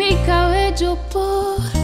mi cabello por